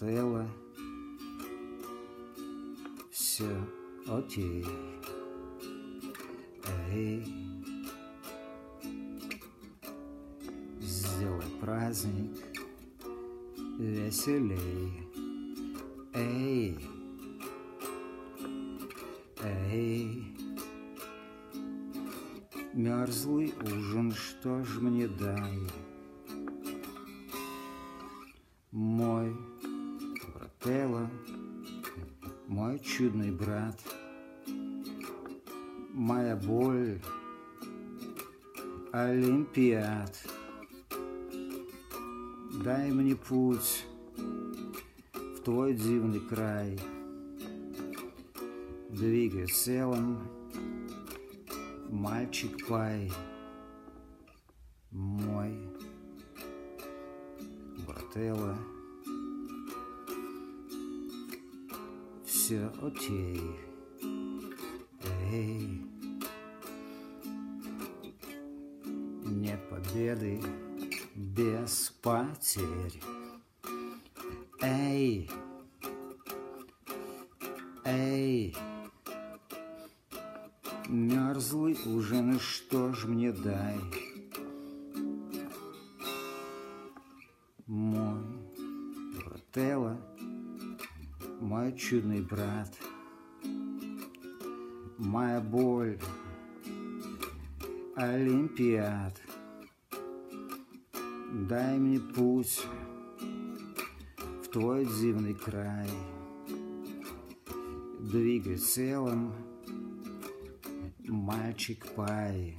брателла, все окей. Эй, сделай праздник веселей. Эй, эй, мерзлый ужин, что ж мне дай? Мой чудный брат, моя боль, Олимпиад. Дай мне путь в твой дивный край, Двигай целым, мальчик пай, мой брателло. Все окей, эй, нет победы без потерь. Эй, эй, мерзлый ужин, что ж мне дай? Мой брателло, мой чудный брат, моя боль, Олимпиад. Дай мне путь в твой дивный край, Двигай целым, мальчик пай.